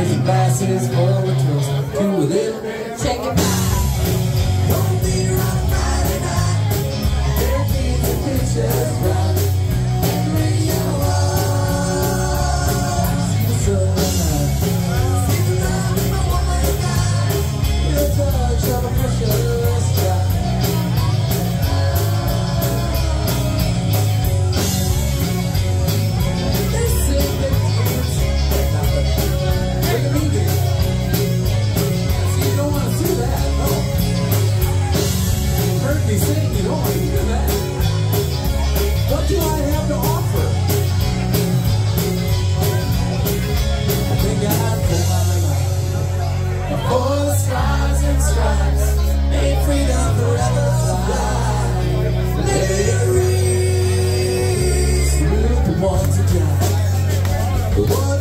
Many glasses full of toast to this Yeah.